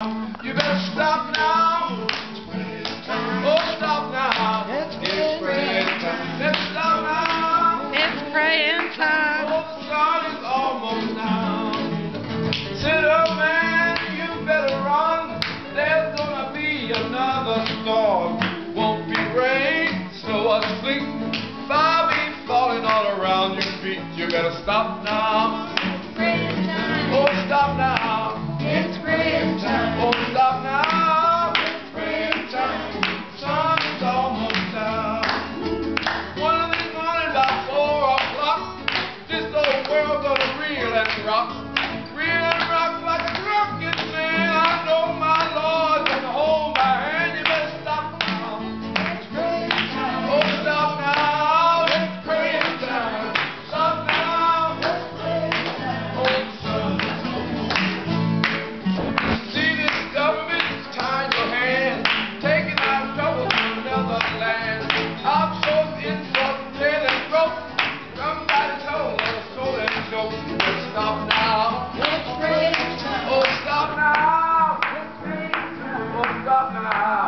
You better stop now. Oh, stop now. It's praying time. Let's stop now. It's praying time. Oh, the sun is almost down. Sit up, man. You better run. There's gonna be another storm. Won't be rain, snow or sleet. Bobby falling all around your feet. You better stop now. stop now. Oh, stop now. Oh, stop now.